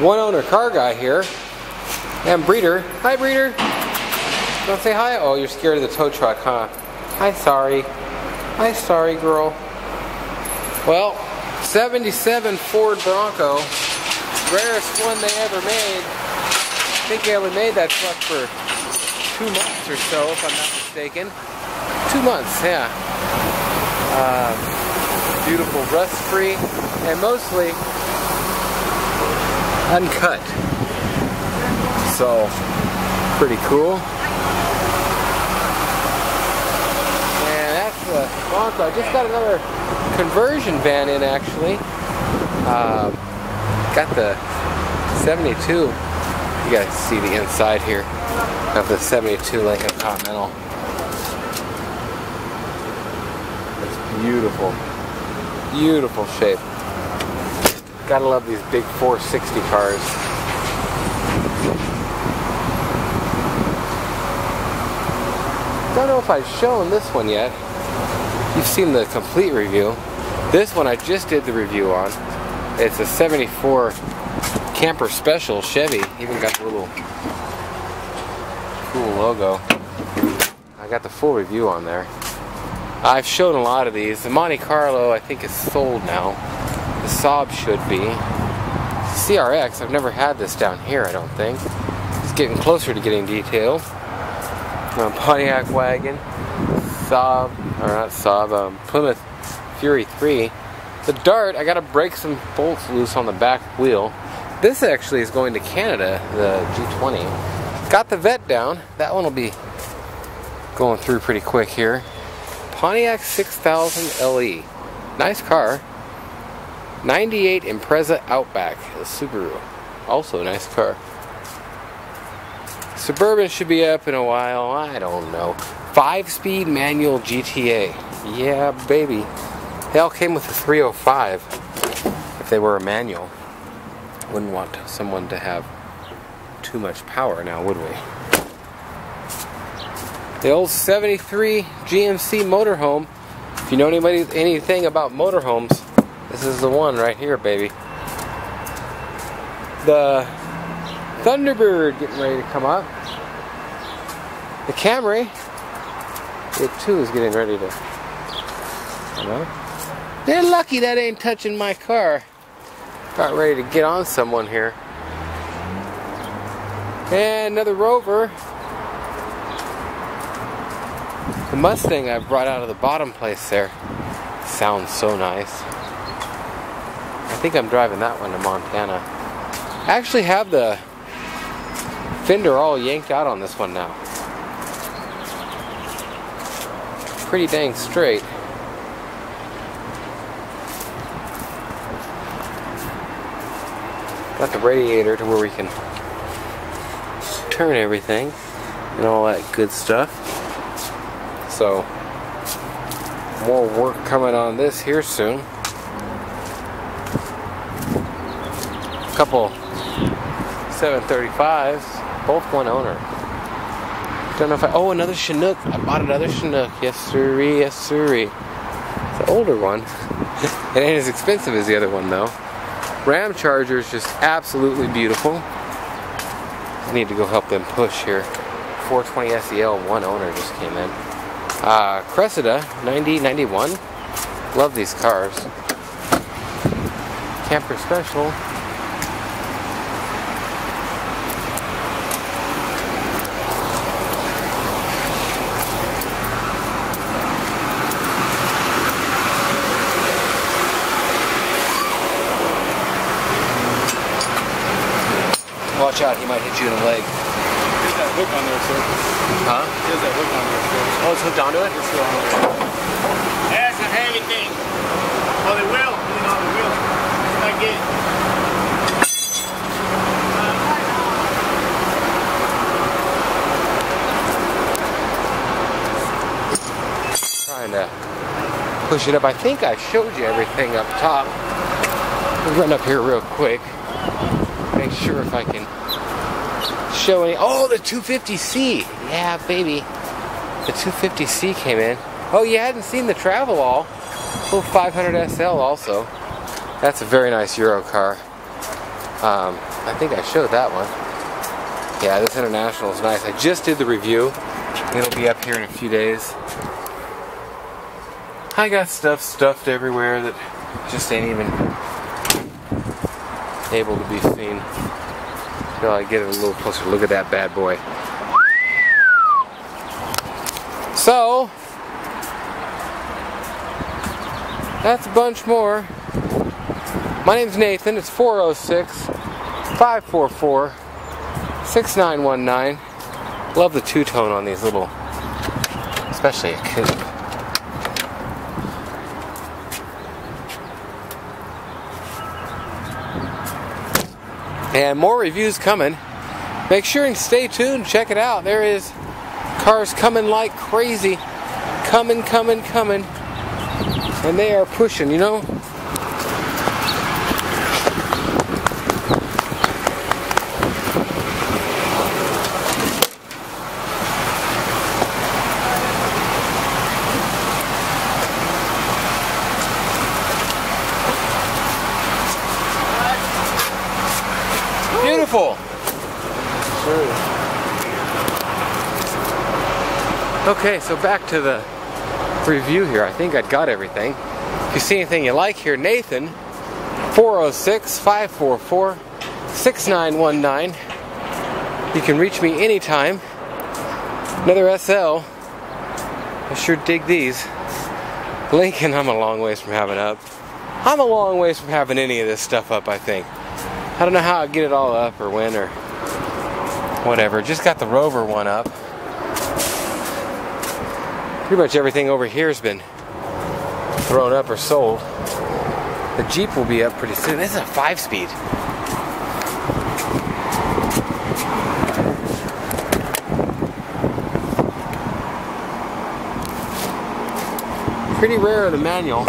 one owner car guy here. And Breeder. Hi, Breeder. Don't say hi. Oh, you're scared of the tow truck, huh? Hi, sorry. Hi, sorry, girl. Well, 77 Ford Bronco. Rarest one they ever made. I think they only made that truck for two months or so, if I'm not mistaken. Two months, yeah. Um, beautiful rust-free and mostly uncut. So, pretty cool. And that's the Bronco. I just got another conversion van in actually. Um, got the 72. You guys see the inside here of the 72 Lincoln Continental. It's beautiful. Beautiful shape. Gotta love these big 460 cars. Don't know if I've shown this one yet. You've seen the complete review. This one I just did the review on. It's a 74 camper special Chevy. Even got the little cool logo. I got the full review on there. I've shown a lot of these. The Monte Carlo I think is sold now. The Saab should be. CRX, I've never had this down here I don't think. It's getting closer to getting detailed. Um, Pontiac wagon. Saab, or not Saab, um, Plymouth Fury 3. The Dart, I gotta break some bolts loose on the back wheel. This actually is going to Canada, the G20. Got the Vette down. That one will be going through pretty quick here. Pontiac 6000 LE. Nice car. 98 Impreza Outback, a Subaru. Also a nice car. Suburban should be up in a while. I don't know. Five speed manual GTA. Yeah, baby. They all came with a 305 if they were a manual. Wouldn't want someone to have too much power now, would we? The old 73 GMC motorhome. If you know anybody anything about motorhomes, this is the one right here, baby. The Thunderbird getting ready to come up. The Camry, it too is getting ready to, you know. They're lucky that ain't touching my car. Got ready to get on someone here. And another Rover. The Mustang I brought out of the bottom place there. Sounds so nice. Think I'm driving that one to Montana. I actually have the fender all yanked out on this one now. Pretty dang straight. Got the radiator to where we can turn everything and all that good stuff. So, more work coming on this here soon. Couple 735s, both one owner. Don't know if I, oh, another Chinook. I bought another Chinook. Yes, sirree, yes, sirree. It's an older one. it ain't as expensive as the other one, though. Ramcharger is just absolutely beautiful. I need to go help them push here. 420 SEL, one owner just came in. Uh, Cressida, 90, 91. Love these cars. Camper Special, Watch out, he might hit you in the leg. There's that hook on there, sir. Huh? There's that hook on there, sir. Oh, it's hooked onto it? It's still on there. That's a heavy thing. Well, they will. You know, they will. It's not good. Trying to push it up. I think I showed you everything up top. We'll run up here real quick. Sure if I can show any. Oh, the 250C. Yeah, baby. The 250C came in. Oh, you hadn't seen the Travelall. Little 500 SL also. That's a very nice Euro car. Um, I think I showed that one. Yeah, this International is nice. I just did the review. It'll be up here in a few days. I got stuff stuffed everywhere that just ain't even able to be seen. Till I get a little closer look at that bad boy. So, that's a bunch more. My name's Nathan. It's 406 544 6919. Love the two tone on these little, especially a kid. And more reviews coming. Make sure and stay tuned. Check it out. There is cars coming like crazy. Coming, coming, coming. And they are pushing, you know? Beautiful. Okay, so back to the review here. I think I'd got everything. If you see anything you like here, Nathan, 406 544 6919. You can reach me anytime. Another SL. I sure dig these. Lincoln, I'm a long ways from having up. I'm a long ways from having any of this stuff up, I think. I don't know how I get it all up or when or whatever. Just got the Rover one up. Pretty much everything over here has been thrown up or sold. The Jeep will be up pretty soon. This is a five speed. Pretty rare in the manual.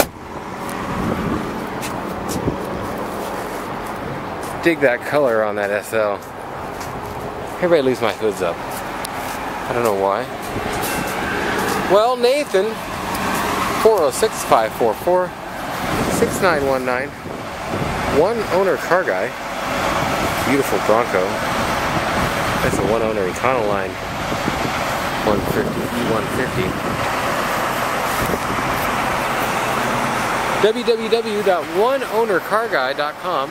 dig that color on that SL. Everybody leaves my hoods up. I don't know why. Well, Nathan, 406 544 6919. One owner car guy. Beautiful Bronco. That's a one owner Econoline 150 E150. www.oneownercarguy.com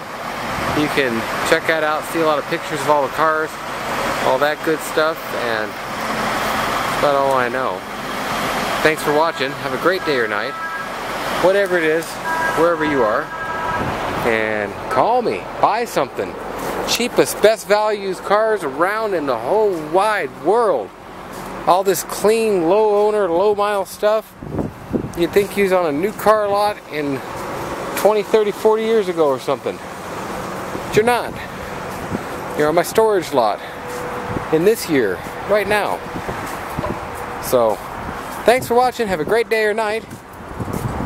you can check that out, see a lot of pictures of all the cars, all that good stuff, and that's about all I know. Thanks for watching. Have a great day or night. Whatever it is, wherever you are. And call me. Buy something. Cheapest, best values cars around in the whole wide world. All this clean, low owner, low mile stuff. You'd think you was on a new car lot in 20, 30, 40 years ago or something. But you're not. You're on my storage lot in this year, right now. So, thanks for watching. Have a great day or night.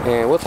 And we'll talk.